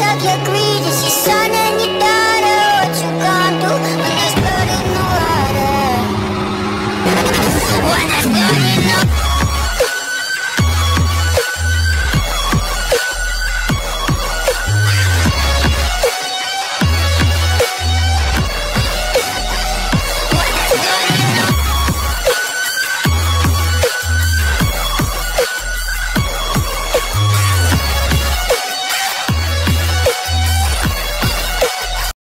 suck your greed as you son